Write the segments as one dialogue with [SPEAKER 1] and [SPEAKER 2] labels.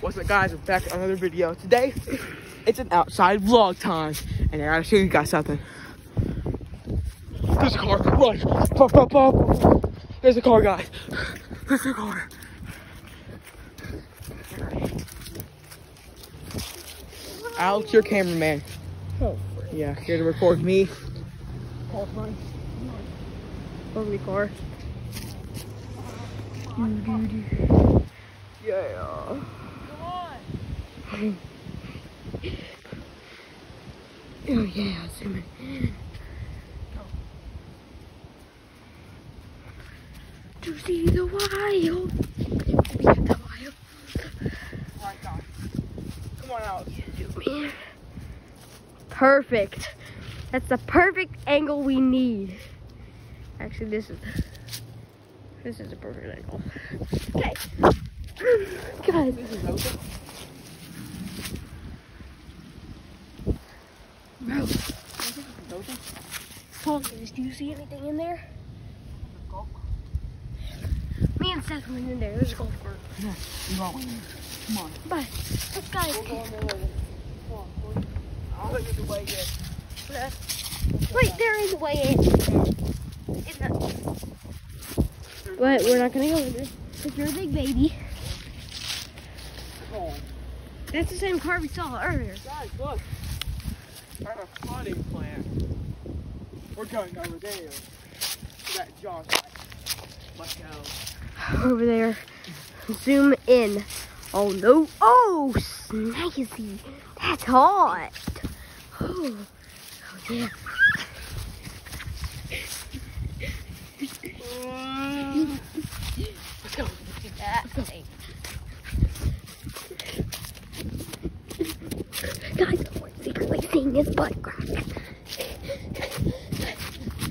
[SPEAKER 1] What's up guys, we're back with another video. Today, it's an outside vlog time. And I gotta show you guys something. There's a car, run, pop, pop, pop. There's a car, guys. There's a car. Alex, your cameraman.
[SPEAKER 2] Oh,
[SPEAKER 1] Yeah, here to record me.
[SPEAKER 2] over the car.
[SPEAKER 1] Yeah.
[SPEAKER 2] Oh yeah, zoom in. To see the wild. The wild.
[SPEAKER 1] Guys. Come on, out.
[SPEAKER 2] Zoom in. Perfect. That's the perfect angle we need. Actually, this is this is a perfect angle. Okay, guys.
[SPEAKER 1] This is open.
[SPEAKER 2] Bro,
[SPEAKER 1] This is open.
[SPEAKER 2] Paulius, do you see anything in there? Me and Seth went in there. There's a golf cart.
[SPEAKER 1] No, you won't. Come on.
[SPEAKER 2] Bye. Let's guys.
[SPEAKER 1] We'll go in there later. Come on. I'll you the way in.
[SPEAKER 2] Wait, there is a way in. But we're not gonna go in there. Cause you're a big baby.
[SPEAKER 1] On.
[SPEAKER 2] That's the same car we saw earlier.
[SPEAKER 1] Guys, look. I have a flooding plan. We're going over there. That John. Let's go.
[SPEAKER 2] Over there. Zoom in. Oh no. Oh, snazzy. That's hot. Oh, oh yeah.
[SPEAKER 1] Let's go.
[SPEAKER 2] Guys, we're secretly seeing his butt crack.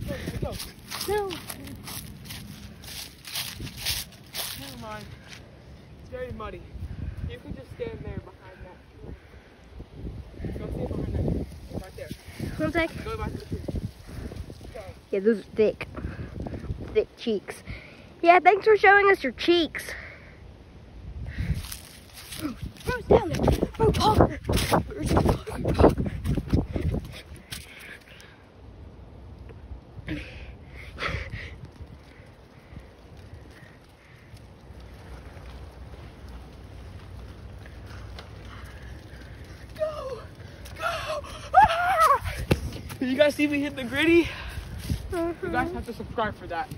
[SPEAKER 1] Let's go.
[SPEAKER 2] No.
[SPEAKER 1] Never mind. It's very muddy. You can just stand there behind that. Go stand behind that. Right there.
[SPEAKER 2] One sec.
[SPEAKER 1] Go back to the tree. Go.
[SPEAKER 2] Yeah, those are thick. Thick cheeks. Yeah, thanks for showing us your cheeks. Bro's down there. Bro, Parker. Where's Parker?
[SPEAKER 1] Go! You guys see me hit the gritty? Mm-hmm. You guys have to subscribe for that.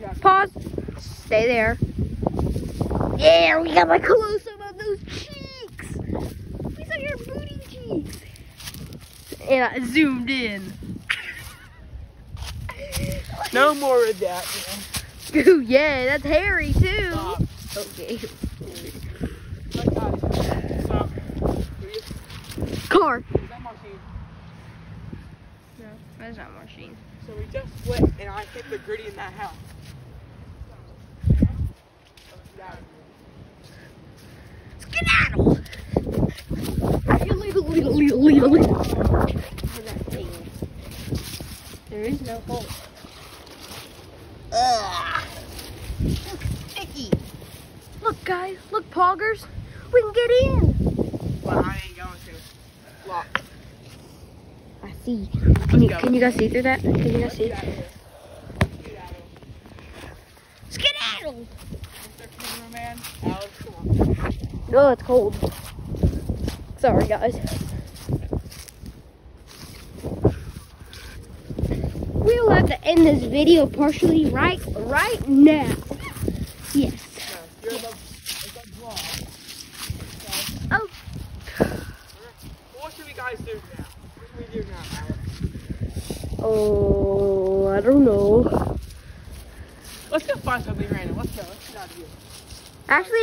[SPEAKER 1] Let's.
[SPEAKER 2] Pause. Stay there. Yeah, we got my close up of those cheeks. We saw your booty cheeks. And I zoomed in.
[SPEAKER 1] No more of that. man.
[SPEAKER 2] Ooh, yeah, that's hairy too.
[SPEAKER 1] Stop.
[SPEAKER 2] Okay.
[SPEAKER 1] Look, guys. Uh, stop. Is
[SPEAKER 2] Car.
[SPEAKER 1] That machine?
[SPEAKER 2] No, that's not machine.
[SPEAKER 1] So we just split and I hit the gritty in that house.
[SPEAKER 2] Skedaddle. Little, little, little, little, little. There is no hole. Ugh. Sticky. Look, guys. Look, poggers. We can get in.
[SPEAKER 1] But I ain't going to. Lock.
[SPEAKER 2] See. Can you, can you guys see through that? Can you guys see?
[SPEAKER 1] Get out of here. Get out of here.
[SPEAKER 2] Skedaddle.
[SPEAKER 1] Mr. Cameraman, Alex, come on.
[SPEAKER 2] Oh, it's cold. Sorry, guys. We'll have to end this video partially right right now. Yes.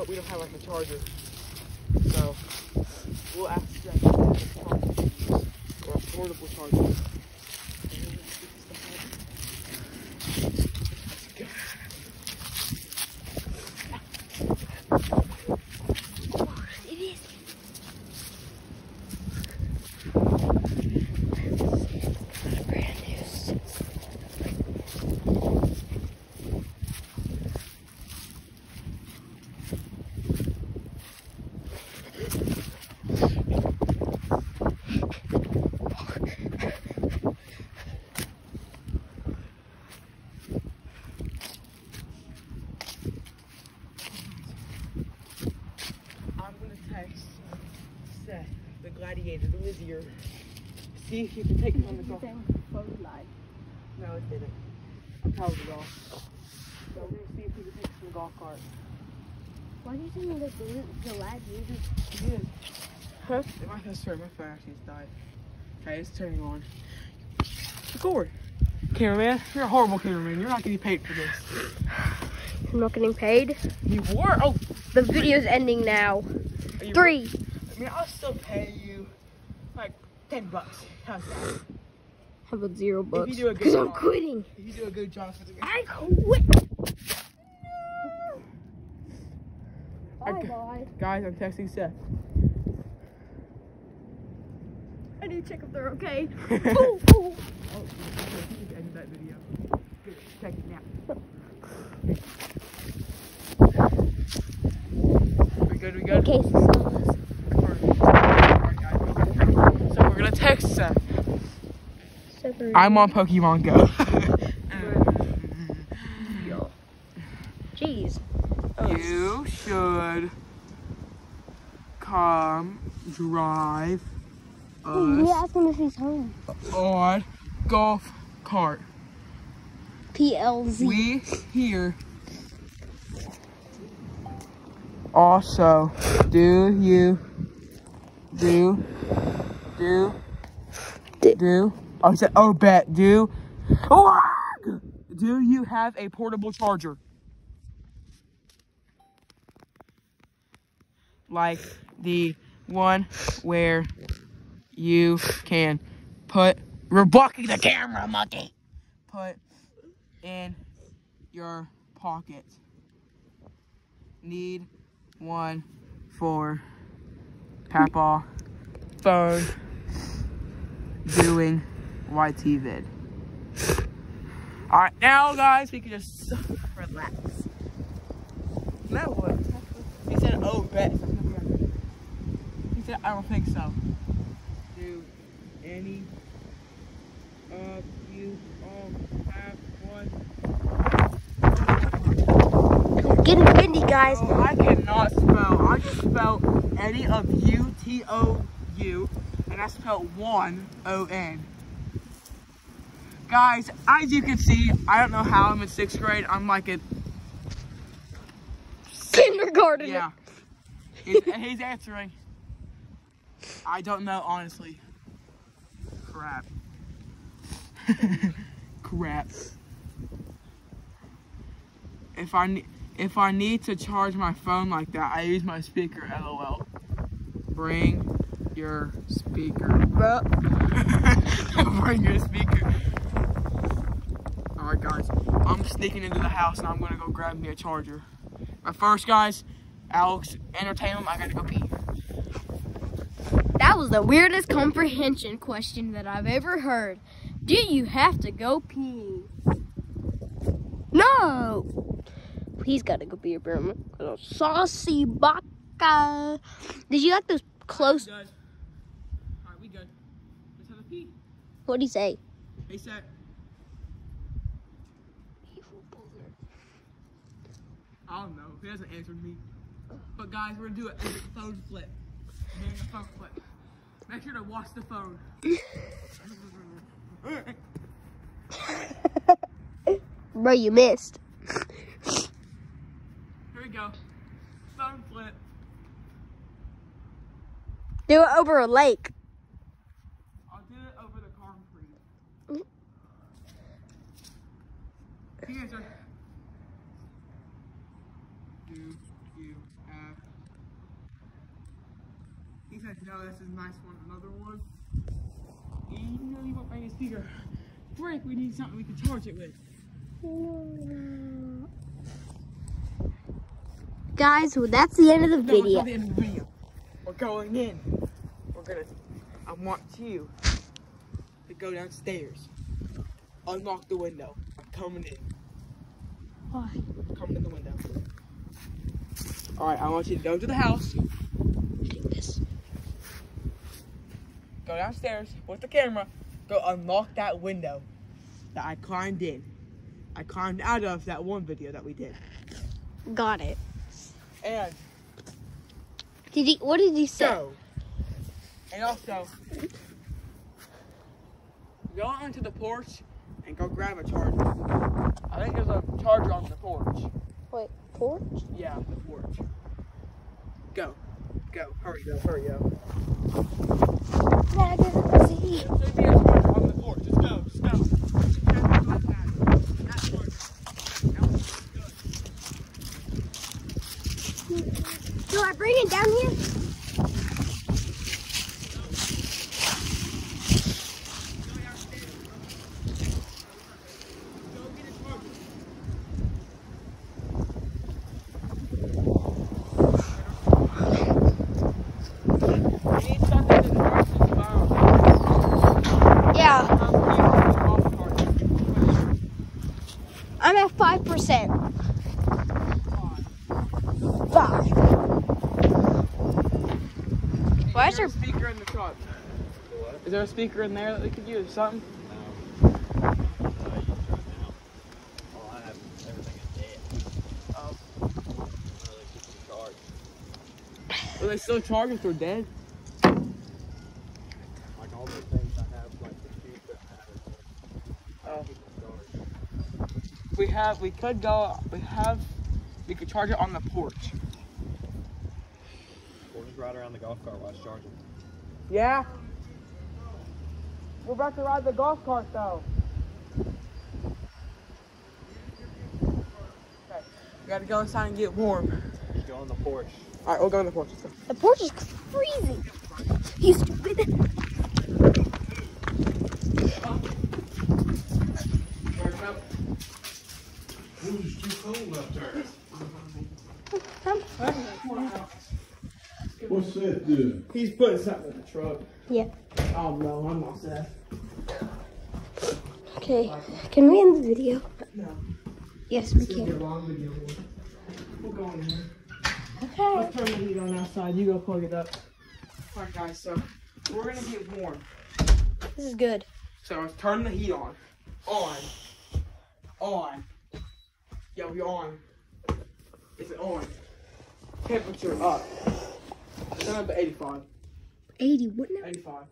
[SPEAKER 1] But we don't have like a charger. So we'll ask Jeff if they have a charger to use, or a portable charger.
[SPEAKER 2] It is. Brand new.
[SPEAKER 1] I'm gonna text Seth, the gladiator, the Lizier. See if you can take me on the golf. No, it didn't. It off. So we're gonna see if we can take some golf carts.
[SPEAKER 2] Why do you think me the, the lad uses?
[SPEAKER 1] He did.
[SPEAKER 2] Huh?
[SPEAKER 1] It might have. My phone actually has died. Okay, it's turning on. Record. Cameraman, you're a horrible cameraman. You're not getting paid for this.
[SPEAKER 2] I'm not getting paid.
[SPEAKER 1] You were? Oh,
[SPEAKER 2] The video's ending now. Three.
[SPEAKER 1] I mean, I'll still pay you like 10 bucks. How's that?
[SPEAKER 2] How about zero bucks?
[SPEAKER 1] a
[SPEAKER 2] Because I'm quitting.
[SPEAKER 1] If you do a good job
[SPEAKER 2] I quit. Bye,
[SPEAKER 1] Okay.
[SPEAKER 2] bye.
[SPEAKER 1] Guys, I'm texting Seth.
[SPEAKER 2] I need to check if they're okay.
[SPEAKER 1] oh,
[SPEAKER 2] ooh, ooh.
[SPEAKER 1] Oh, you can that video. Good, check it now. We good, we good?
[SPEAKER 2] Okay, so
[SPEAKER 1] So we're gonna text Seth.
[SPEAKER 2] Separate.
[SPEAKER 1] I'm on Pokemon Go. Mm.
[SPEAKER 2] Jeez.
[SPEAKER 1] you should come drive
[SPEAKER 2] Oh,
[SPEAKER 1] us
[SPEAKER 2] ask him if he's home.
[SPEAKER 1] on golf cart.
[SPEAKER 2] PLZ.
[SPEAKER 1] We here also do you do do do oh, I said oh bet do do you have a portable charger? Like the one where you can put we're blocking the camera monkey. Put in your pocket. Need one for Papa. Phone. Doing YT vid. Alright, now guys, we can just relax. Now what? He said, oh, bet. He said, I don't think so. Do any of you all have one?
[SPEAKER 2] It's getting windy, guys.
[SPEAKER 1] Oh, I cannot spell. I just spelled any of U T O U, and I spelled one O N. Guys, as you can see, I don't know how I'm in sixth grade. I'm like a
[SPEAKER 2] Kindergarten.
[SPEAKER 1] yeah. He's, he's answering. I don't know honestly. Crap. Crap. If I ne- if I need to charge my phone like that, I use my speaker. LOL. Bring your speaker. Bring your speaker. Alright guys, I'm sneaking into the house and I'm gonna go grab me a charger. But first guys, Alex, entertain them, I gotta go pee.
[SPEAKER 2] That was the weirdest comprehension question that I've ever heard. Do you have to go pee? No. He's got to go pee, bro. Little saucy baka. Did you like those close?
[SPEAKER 1] Alright, we good. Let's have a pee.
[SPEAKER 2] What'd he say?
[SPEAKER 1] He said, I don't know. He hasn't answered me. But guys, we're gonna do epic phone flip. The phone flip. Make sure to watch the phone.
[SPEAKER 2] Bro, you missed.
[SPEAKER 1] Here we go. Phone flip.
[SPEAKER 2] Do it over a lake.
[SPEAKER 1] I'll do it over the concrete. Mm-hmm. Do you have? He said, no, this is a nice one. Another one. You know you won't bring a speaker. Frick, we need something we can charge it with.
[SPEAKER 2] Guys, well, that's the end of the
[SPEAKER 1] No, it's not
[SPEAKER 2] video.
[SPEAKER 1] the of the video. We're going in. We're gonna. I want you to go downstairs. Unlock the window. I'm coming in.
[SPEAKER 2] Why?
[SPEAKER 1] I'm coming in the window. All right, I want you to go to the house.
[SPEAKER 2] This.
[SPEAKER 1] Go downstairs with the camera. Go unlock that window that I climbed in. I climbed out of that one video that we did.
[SPEAKER 2] Got it.
[SPEAKER 1] And
[SPEAKER 2] Did he? What did he say?
[SPEAKER 1] so, and also, go onto the porch and go grab a charger. I think there's a charger on the porch.
[SPEAKER 2] Wait, porch?
[SPEAKER 1] Yeah, the porch. Go, go, hurry, go, hurry, go.
[SPEAKER 2] I didn't see.
[SPEAKER 1] There should be a charger on the porch. Just go, just go. That charger. That one's good.
[SPEAKER 2] Do I bring it down here?
[SPEAKER 1] Go downstairs. Go get a charger. We need something to charge this phone.
[SPEAKER 2] Yeah,
[SPEAKER 1] I'm using the golf cart.
[SPEAKER 2] I'm at five percent.
[SPEAKER 1] Five.
[SPEAKER 2] Five. Why is
[SPEAKER 1] Is there
[SPEAKER 2] there?
[SPEAKER 1] a speaker in the truck? Is there a speaker in there that we could use? Something? Oh. Are they still charged if they're dead? Oh. We have, we could go, we have, we could charge it on the porch.
[SPEAKER 3] We'll just ride around the golf cart while it's charging.
[SPEAKER 1] Yeah? We're about to ride the golf cart though. Okay, we gotta go inside and get warm.
[SPEAKER 3] Just go on the porch.
[SPEAKER 1] Alright, we'll go on the porch. Let's go.
[SPEAKER 2] The porch is freezing. You stupid.
[SPEAKER 3] Who's too cold up there? What's that do?
[SPEAKER 1] He's putting something in the truck.
[SPEAKER 2] Yeah.
[SPEAKER 1] Oh no, I'm not sad.
[SPEAKER 2] Okay. Can we end the video?
[SPEAKER 1] No.
[SPEAKER 2] Yes, we
[SPEAKER 1] This will be a
[SPEAKER 2] can.
[SPEAKER 1] long video. We'll go in here.
[SPEAKER 2] Okay.
[SPEAKER 1] Let's turn the heat on outside. You go plug it up. Alright guys, so we're gonna get warm.
[SPEAKER 2] This is good.
[SPEAKER 1] So let's turn the heat on. On. On. Yo, we on. Is it on? Temperature up. Turn up to 85.
[SPEAKER 2] 80, wouldn't it?
[SPEAKER 1] 85.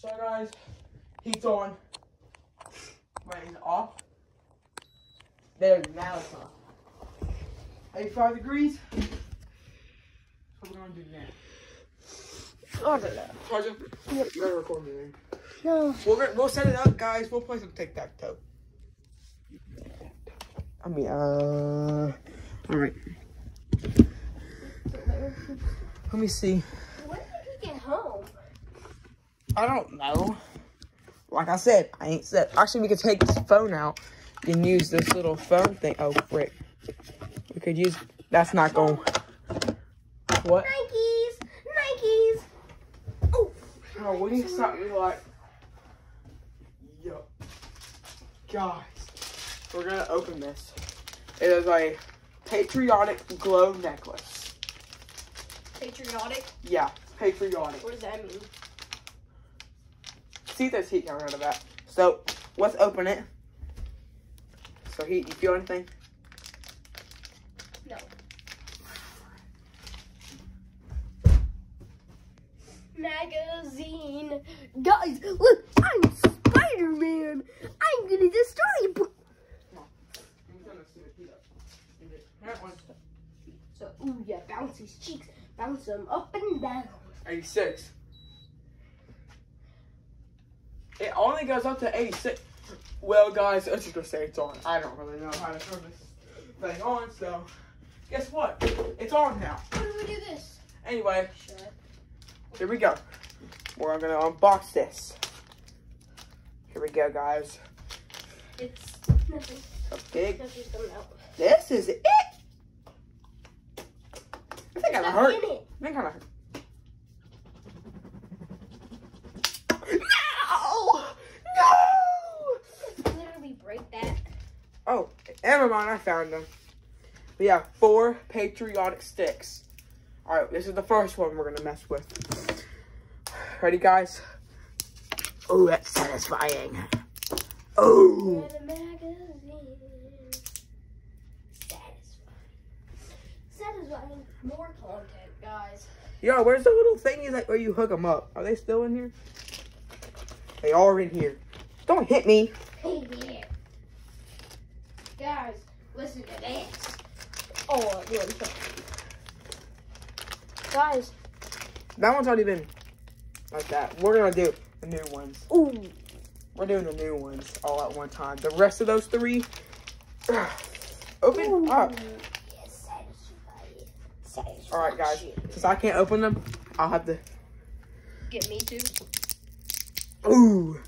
[SPEAKER 1] So guys, heat's on. Wait, is off? There, now it's on. 85 degrees. What we're gonna do now?
[SPEAKER 2] I don't know.
[SPEAKER 1] Charger, you gotta record me there.
[SPEAKER 2] No.
[SPEAKER 1] We're gonna, we'll set it up, guys. We'll play some tic tac toe. I mean, uh, all right. Let me see.
[SPEAKER 2] When did he get home?
[SPEAKER 1] I don't know. Like I said, I ain't said. Actually, we could take this phone out and use this little phone thing. Oh, frick. We could use. That's not going. What?
[SPEAKER 2] Nikes! Nikes! Oh!
[SPEAKER 1] Oh, we need something like. Yo. Guys, we're gonna open this. It is a patriotic glow necklace.
[SPEAKER 2] Patriotic?
[SPEAKER 1] Yeah, patriotic.
[SPEAKER 2] What does that mean?
[SPEAKER 1] See if there's heat coming out of that. So let's open it. So heat, you feel anything?
[SPEAKER 2] No. Magazine. Guys, look, I'm Spider-Man. I'm gonna destroy you. So, ooh, yeah, bounce his cheeks. Bounce them up and down.
[SPEAKER 1] 86. It only goes up to 86. Well, guys, let's just go say it's on. I don't really know how to turn this thing on, so guess what? It's on now.
[SPEAKER 2] How do we do this?
[SPEAKER 1] Anyway, here we go. We're gonna unbox this. Here we go, guys.
[SPEAKER 2] It's nothing.
[SPEAKER 1] A big.
[SPEAKER 2] Nothing's coming out.
[SPEAKER 1] This is it. I think I hurt. I think I hurt. No! No!
[SPEAKER 2] Literally break that.
[SPEAKER 1] Oh, never mind. I found them. We have four patriotic sticks. All right, this is the first one we're gonna mess with. Ready, guys? Oh, that's satisfying. Oh,
[SPEAKER 2] The. Satisfying. Satisfying. More content, guys.
[SPEAKER 1] yo, where's the little thingy that where you hook them up? Are they still in here? They are in here. Don't hit me.
[SPEAKER 2] Hey there. Guys, listen to this. Oh, really? Guys,
[SPEAKER 1] That one's already been like that. We're gonna do the new ones.
[SPEAKER 2] ooh.
[SPEAKER 1] We're doing the new ones all at one time. The rest of those three, open
[SPEAKER 2] Ooh.
[SPEAKER 1] up.
[SPEAKER 2] Yes, satisfying. Satisfying.
[SPEAKER 1] All right, guys. Since I can't open them, I'll have to.
[SPEAKER 2] Get me too.
[SPEAKER 1] Ooh.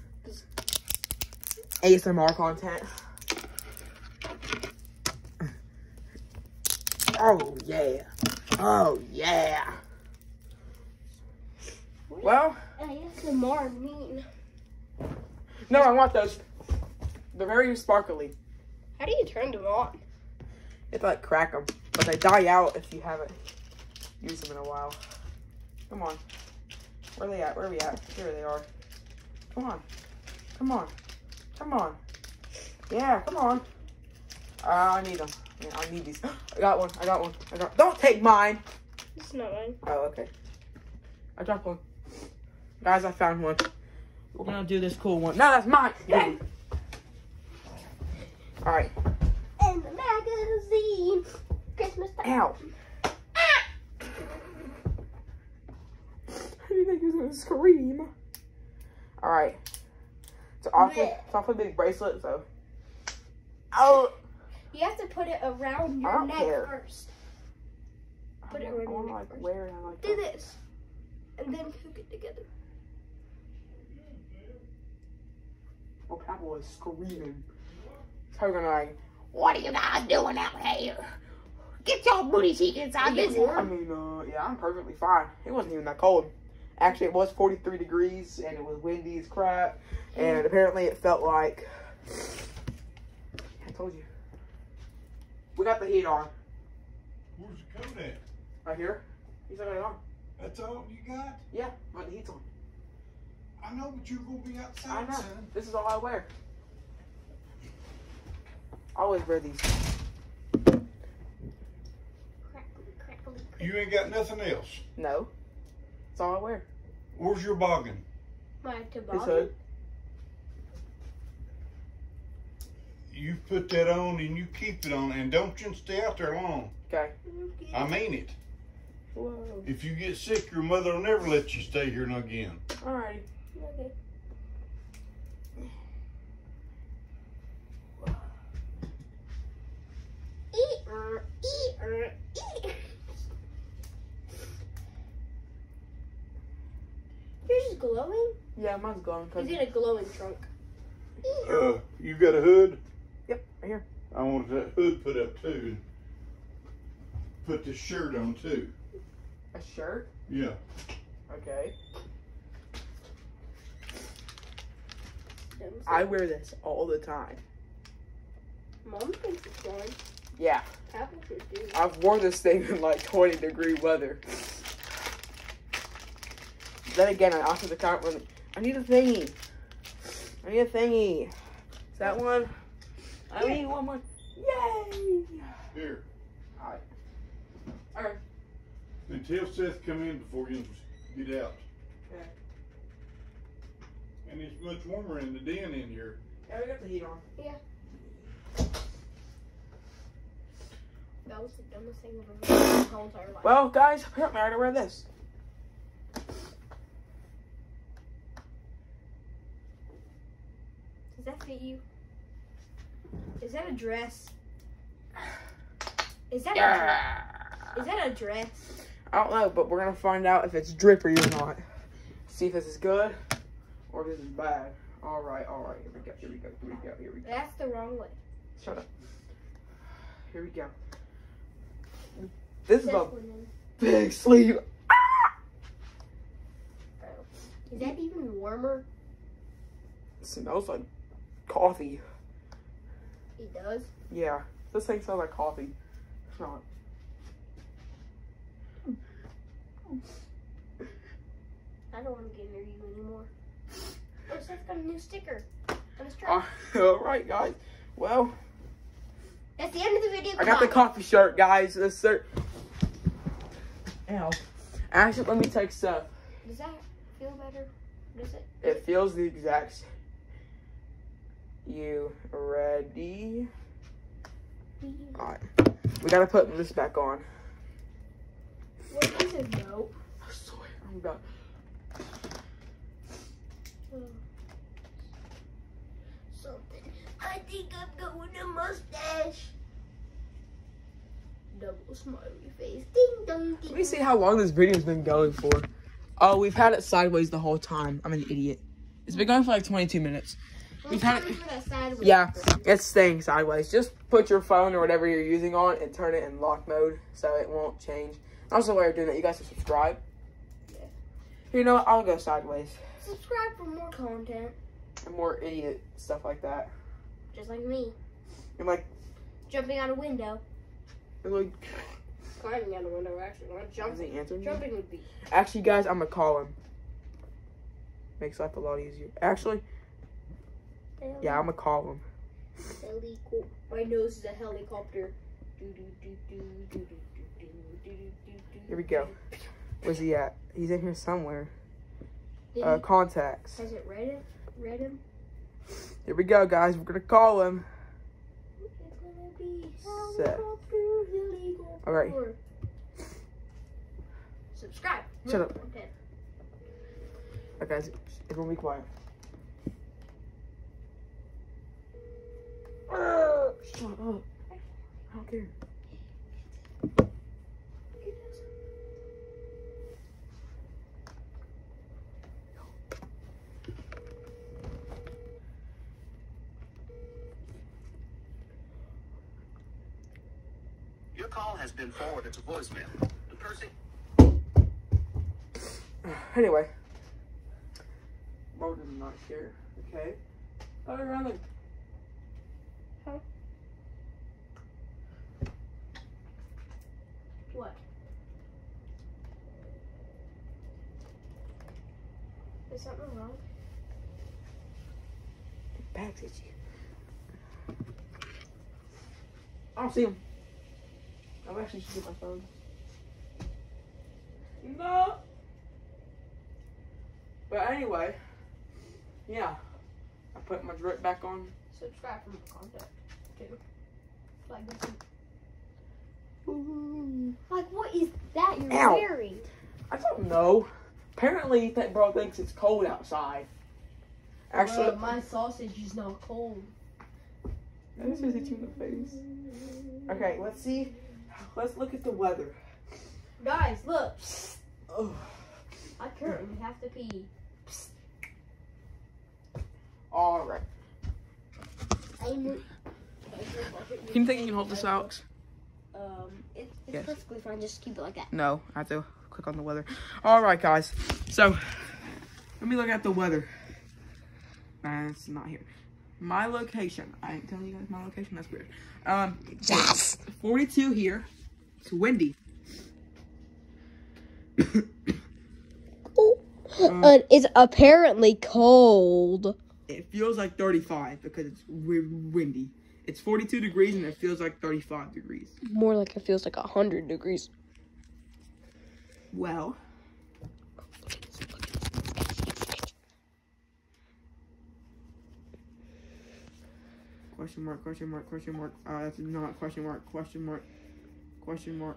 [SPEAKER 1] ASMR content. Oh yeah. Oh yeah. Well,
[SPEAKER 2] ASMR mean.
[SPEAKER 1] no, I want those. They're very sparkly.
[SPEAKER 2] How do you turn them on?
[SPEAKER 1] It's like crack them, but they die out if you haven't used them in a while. Come on. Where are they at? Where are we at? Here they are. Come on. Come on. Come on. Yeah, come on. Uh, I need them. I need these. I got one. I got one. I got. Don't take mine.
[SPEAKER 2] It's not mine.
[SPEAKER 1] Oh, okay. I dropped one. Guys, I found one. We're gonna do this cool one. No, that's mine. Yeah. All right.
[SPEAKER 2] And the magazine. Christmas time.
[SPEAKER 1] Ow. Ah! How do you think he's gonna scream? All right. It's an awfully, it's awfully big bracelet, so. Oh.
[SPEAKER 2] You have to put it around your neck
[SPEAKER 1] care.
[SPEAKER 2] first. Put
[SPEAKER 1] I
[SPEAKER 2] it around your neck
[SPEAKER 1] like
[SPEAKER 2] first.
[SPEAKER 1] wear it. I like
[SPEAKER 2] Do
[SPEAKER 1] that.
[SPEAKER 2] this. And then hook it together.
[SPEAKER 1] Oh, Papa is screaming. So like, what are you guys doing out here? Get your booty cheek inside
[SPEAKER 2] Is it
[SPEAKER 1] this.
[SPEAKER 2] warm?
[SPEAKER 1] I mean, uh, yeah, I'm perfectly fine. It wasn't even that cold. Actually, it was 43 degrees and it was windy as crap. And apparently, it felt like. I told you. We got the heat on
[SPEAKER 3] Where's the coat at?
[SPEAKER 1] right here. He's got it on.
[SPEAKER 3] That's all you got?
[SPEAKER 1] Yeah, but the heat's on.
[SPEAKER 3] I know, but you're gonna be
[SPEAKER 1] I
[SPEAKER 3] outside,
[SPEAKER 1] know.
[SPEAKER 3] son.
[SPEAKER 1] This is all I wear. I always wear these.
[SPEAKER 2] Crackly, crackly, crackly.
[SPEAKER 3] You ain't got nothing else.
[SPEAKER 1] No. That's all I wear.
[SPEAKER 3] Where's your boggin?
[SPEAKER 2] My
[SPEAKER 1] This
[SPEAKER 2] toboggan.
[SPEAKER 3] You put that on and you keep it on, and don't you stay out there long.
[SPEAKER 1] Okay.
[SPEAKER 3] I mean it.
[SPEAKER 1] Whoa.
[SPEAKER 3] If you get sick, your mother will never let you stay here again.
[SPEAKER 1] All right.
[SPEAKER 2] Okay. Eat, eat, eat. Yours is glowing?
[SPEAKER 1] Yeah, mine's glowing. Cause
[SPEAKER 2] He's in a glowing trunk. Eat.
[SPEAKER 3] Uh, you got a hood?
[SPEAKER 1] Yep, right here.
[SPEAKER 3] I wanted that hood put up too. and Put the shirt on too.
[SPEAKER 1] A shirt.
[SPEAKER 3] Yeah.
[SPEAKER 1] Okay. I wear this all the time.
[SPEAKER 2] Mom thinks it's glowing.
[SPEAKER 1] Yeah,
[SPEAKER 2] Apple.
[SPEAKER 1] I've worn this thing in like 20 degree weather. Then again, I also can't really. I need a thingy. I need a thingy. Is that one? I need one more. Yay!
[SPEAKER 3] Here.
[SPEAKER 1] Alright. Alright.
[SPEAKER 3] And tell Seth come in before you get out.
[SPEAKER 1] Okay.
[SPEAKER 3] And it's much warmer in the den in here.
[SPEAKER 1] Yeah, we got the heat on. Yeah.
[SPEAKER 2] That was the dumbest thing I've ever done my whole entire life.
[SPEAKER 1] Well, guys, apparently I gotta wear this.
[SPEAKER 2] Does that fit you? Is that a dress? Is that a dress? Is that a dress?
[SPEAKER 1] I don't know, but we're gonna find out if it's drippy or not. See if this is good or if this is bad. All right, all right. Here we go. Here we go. Here we go. Here we go.
[SPEAKER 2] That's the wrong way.
[SPEAKER 1] Shut up. Here we go. This is a
[SPEAKER 2] one
[SPEAKER 1] big sleeve. Ah!
[SPEAKER 2] Is that even warmer?
[SPEAKER 1] It smells like coffee.
[SPEAKER 2] It does.
[SPEAKER 1] Yeah, this thing smells like coffee. Smell it.
[SPEAKER 2] I don't want to get near you anymore. Oh, Seth's got a new sticker on.
[SPEAKER 1] Uh, all right, guys. Well,
[SPEAKER 2] That's the end of the video.
[SPEAKER 1] I got the coffee shirt, guys. This shirt. Ow. Actually, let me take stuff.
[SPEAKER 2] Does that feel better? Does it?
[SPEAKER 1] It feels the exact. s- You ready? Mm-hmm. Alright. We gotta put this back on.
[SPEAKER 2] What is it though?
[SPEAKER 1] I swear. Oh god.
[SPEAKER 2] Something. I think I'm going to mustache. Double smiley face. Ding dong ding.
[SPEAKER 1] Let me see how long this video's been going for. Oh, we've had it sideways the whole time. I'm an idiot. It's been going for like 22 minutes. Had it-
[SPEAKER 2] Sideways.
[SPEAKER 1] Yeah, it's staying sideways. Just put your phone or whatever you're using on and turn it in lock mode so it won't change. Also, while you're doing that, you guys should subscribe.
[SPEAKER 2] Yeah.
[SPEAKER 1] You know what? I'll go sideways.
[SPEAKER 2] Subscribe for more content,
[SPEAKER 1] And more idiot stuff like that.
[SPEAKER 2] just like me.
[SPEAKER 1] And like,
[SPEAKER 2] Jumping out a window.
[SPEAKER 1] and like,
[SPEAKER 2] Climbing out a window, actually. Not jumping.
[SPEAKER 1] answering me?
[SPEAKER 2] Jumping would be.
[SPEAKER 1] Actually, guys, I'm gonna call him. Makes life a lot easier. Actually, yeah, I'm gonna call him.
[SPEAKER 2] My nose is a helicopter.
[SPEAKER 1] Here we go. Where's he at? He's in here somewhere.
[SPEAKER 2] Did
[SPEAKER 1] uh, contacts.
[SPEAKER 2] Has it read it? Read him?
[SPEAKER 1] Here we go, guys. We're gonna call him.
[SPEAKER 2] Gonna
[SPEAKER 1] Set.
[SPEAKER 2] All
[SPEAKER 1] right.
[SPEAKER 2] Subscribe.
[SPEAKER 1] Shut up.
[SPEAKER 2] Okay.
[SPEAKER 1] Okay, guys. Everyone be quiet. Shut up. I don't care.
[SPEAKER 4] Your call has been forwarded to voicemail. The person
[SPEAKER 1] Anyway. Mo does not care. Okay. Oh, around the.
[SPEAKER 2] What? Is something wrong?
[SPEAKER 1] Back's itchy. I don't see him. I'm actually should get my phone. No. But anyway, yeah. I put my drip back on.
[SPEAKER 2] Subscribe for more content. Too. Like this.
[SPEAKER 1] Ooh.
[SPEAKER 2] Like what is that you're
[SPEAKER 1] Ow.
[SPEAKER 2] wearing?
[SPEAKER 1] I don't know. Apparently, that bro thinks it's cold outside. Actually,
[SPEAKER 2] Bruh, my sausage is not cold.
[SPEAKER 1] This hit you in the face. Okay, let's see. Let's look at the weather.
[SPEAKER 2] Guys, look.
[SPEAKER 1] Ugh.
[SPEAKER 2] I currently have to pee.
[SPEAKER 1] All right. Can you think you can hold this out?
[SPEAKER 2] Um, it, it's
[SPEAKER 1] Yes.
[SPEAKER 2] perfectly fine. Just keep it like that.
[SPEAKER 1] No, I have to click on the weather. All right, guys. So, let me look at the weather. Nah, it's not here. My location. I ain't telling you guys my location. That's weird. Um,
[SPEAKER 2] Yes.
[SPEAKER 1] 42 here. It's windy. Um,
[SPEAKER 2] Uh, it's apparently cold.
[SPEAKER 1] it feels like 35 because it's windy. It's 42 degrees and it feels like 35 degrees.
[SPEAKER 2] More like it feels like a hundred degrees.
[SPEAKER 1] Well, question mark, question mark, question mark. Uh, that's not question mark, question mark, question mark,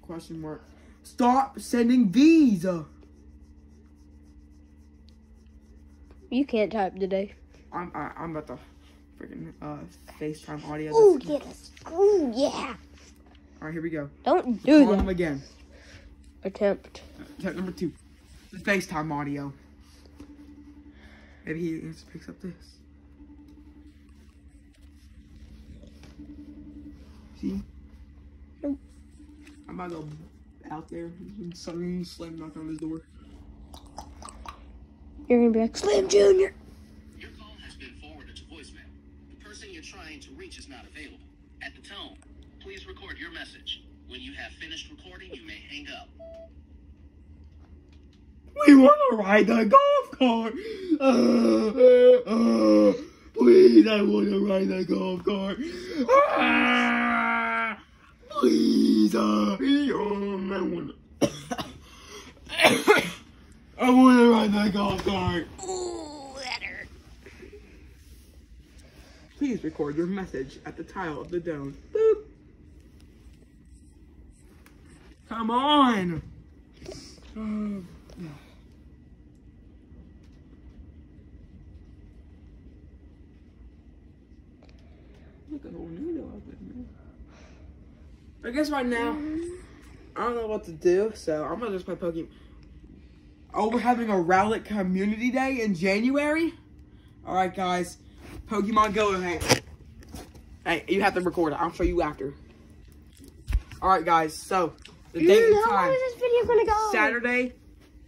[SPEAKER 1] question mark. Stop sending visa.
[SPEAKER 2] You can't type today.
[SPEAKER 1] I'm I, I'm about to freaking uh FaceTime audio.
[SPEAKER 2] Ooh,
[SPEAKER 1] this.
[SPEAKER 2] get us. Ooh, yeah.
[SPEAKER 1] All right, here we go.
[SPEAKER 2] Don't do
[SPEAKER 1] Call him
[SPEAKER 2] that.
[SPEAKER 1] again.
[SPEAKER 2] Attempt.
[SPEAKER 1] Attempt number two, the FaceTime audio. Maybe he picks up this. See?
[SPEAKER 2] Nope.
[SPEAKER 1] I'm about to go out there and suddenly slam knock on his door.
[SPEAKER 2] You're gonna be like Slim Junior.
[SPEAKER 4] Your call has been forwarded to voicemail. The person you're trying to reach is not available. At the tone, please record your message. When you have finished recording, you may hang up.
[SPEAKER 1] We want to ride the golf cart. Uh, uh, uh, please, I want to ride the golf cart. Ah, please, uh, I want to. I want to ride the golf cart.
[SPEAKER 2] Ooh, that hurt.
[SPEAKER 1] Please record your message at the tile of the dome. Boop. Come on. Um, yeah. Look at old Nino out there, man. I guess right now, I don't know what to do, so I'm gonna just play Pokemon. Oh, we're having a Rowlet Community Day in January? Alright, guys. Pokemon Go. Hey, hey, you have to record it. I'll show you after. All right, guys. So the date and time:
[SPEAKER 2] is this video gonna go?
[SPEAKER 1] Saturday,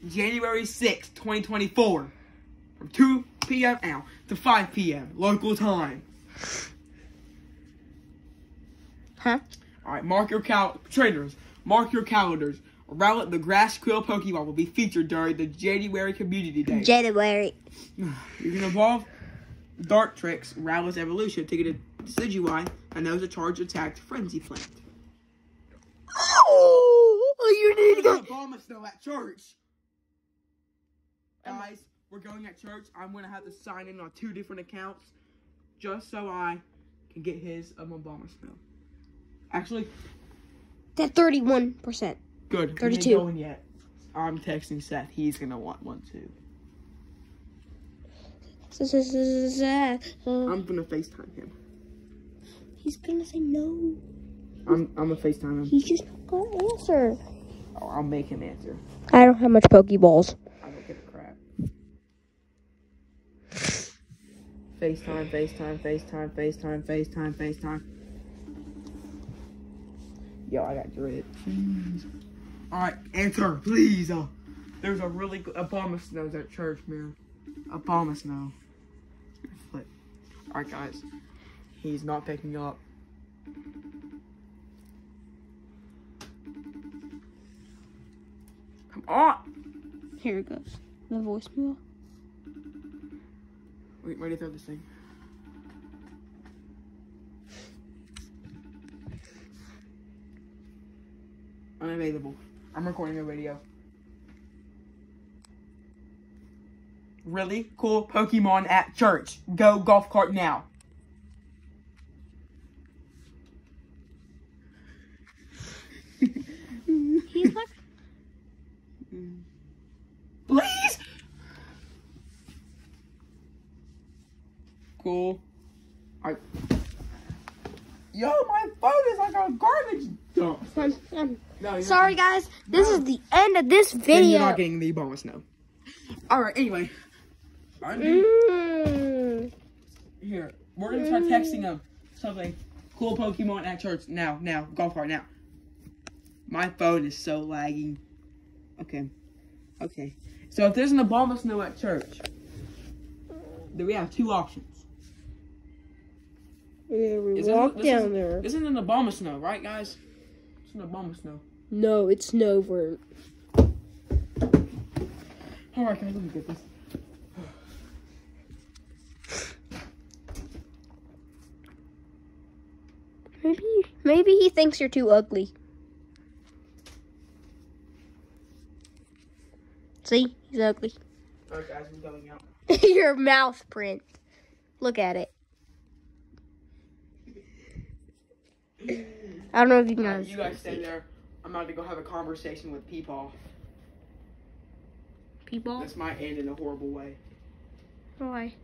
[SPEAKER 1] January sixth, twenty twenty four, from two p.m. now to five p.m. local time.
[SPEAKER 2] Huh?
[SPEAKER 1] All right, mark your cal trainers. Mark your calendars. Rowlet the Grass Quill Pokemon will be featured during the January Community Day.
[SPEAKER 2] January.
[SPEAKER 1] You can evolve Dartrix, Rowlet's evolution, to get a Decidueye, and those a charge attack Frenzy Plant.
[SPEAKER 2] Oh, you need to go.
[SPEAKER 1] Abomasnow at church. Guys, we're going at church. I'm gonna have to sign in on two different accounts, just so I can get his um, Obama snow. Actually,
[SPEAKER 2] That thirty-one percent.
[SPEAKER 1] good.
[SPEAKER 2] 32.
[SPEAKER 1] Going yet? I'm texting Seth. He's gonna want one too. I'm gonna Facetime him.
[SPEAKER 2] He's gonna say no.
[SPEAKER 1] I'm I'm gonna Facetime him.
[SPEAKER 2] He's just not gonna answer.
[SPEAKER 1] Oh, I'll make him answer.
[SPEAKER 2] I don't have much Pokeballs.
[SPEAKER 1] I don't give a crap. FaceTime, FaceTime, FaceTime, FaceTime, FaceTime, FaceTime. Yo, I got grit. Alright, answer, please. Uh, there's a really good Abomasnows at church, man. Abomasnow. Flip. Alright, guys. He's not picking up. Come on!
[SPEAKER 2] Here it goes. The voicemail.
[SPEAKER 1] Wait, where ready to throw this thing. Unavailable. I'm recording a video. Really cool Pokemon at church. Go golf cart now.
[SPEAKER 2] He's like,
[SPEAKER 1] Please. Cool. Alright. Yo, my phone is like a garbage No,
[SPEAKER 2] sorry guys, this is the end of this video.
[SPEAKER 1] Then you're not getting the bonus no. Alright, anyway.
[SPEAKER 2] Mm.
[SPEAKER 1] Here, we're gonna start texting them something. Cool Pokemon at church now, now, golf cart now. My phone is so lagging. Okay, okay. So if there's an Abomasnow at church, then we have two options.
[SPEAKER 2] Yeah, we
[SPEAKER 1] Isn't-
[SPEAKER 2] walk down
[SPEAKER 1] is-
[SPEAKER 2] there.
[SPEAKER 1] Isn't an Abomasnow, right, guys? It's an Abomasnow.
[SPEAKER 2] No, it's Snover.
[SPEAKER 1] All right, guys, let me get this.
[SPEAKER 2] Maybe, maybe he thinks you're too ugly. See, he's ugly.
[SPEAKER 1] All right, guys, I'm out.
[SPEAKER 2] Your mouth print. Look at it. I don't know if you guys.
[SPEAKER 1] you guys stand there. I'm about to go have a conversation with Peepaw.
[SPEAKER 2] People.
[SPEAKER 1] This might end in a horrible way.
[SPEAKER 2] Why?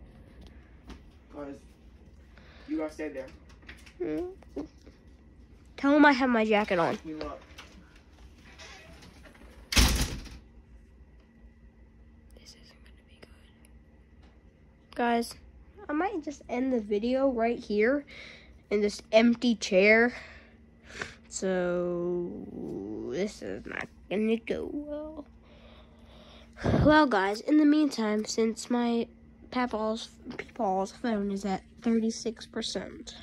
[SPEAKER 1] Because you guys stay there. Hmm?
[SPEAKER 2] Tell him I have my jacket on.
[SPEAKER 1] We look.
[SPEAKER 2] This isn't gonna be good. Guys, I might just end the video right here in this empty chair. So this is not gonna go well. Well guys, in the meantime, since my Papaw's phone is at 36%.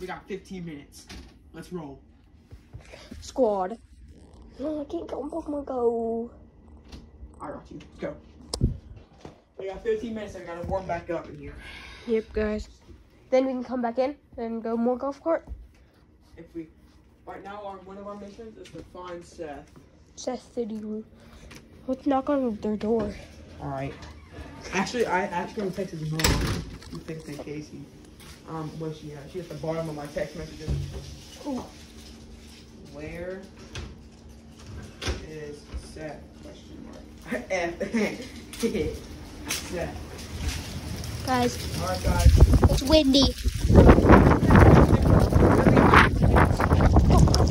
[SPEAKER 1] We got 15 minutes. Let's roll.
[SPEAKER 2] Squad. No, I can't go on Pokemon Go.
[SPEAKER 1] I got you. Let's go. We got 15 minutes. I gotta warm back up in here.
[SPEAKER 2] Yep, guys. Then we can come back in and go more golf cart.
[SPEAKER 1] If we, right now, our one of our missions is to find Seth.
[SPEAKER 2] Seth City Room. Let's knock on their door.
[SPEAKER 1] All right. Actually, I actually gonna text his mom. You think that Casey? um, where she at? She at the bottom of my text messages.
[SPEAKER 2] Ooh.
[SPEAKER 1] Where is Seth? Question mark. F. Seth.
[SPEAKER 2] Guys.
[SPEAKER 1] All right, guys.
[SPEAKER 2] It's windy.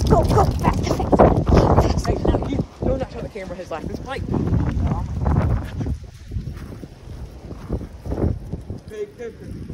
[SPEAKER 2] Go, go, go, back to
[SPEAKER 1] fence. No, not not tell camera his life. This bike. Big difference.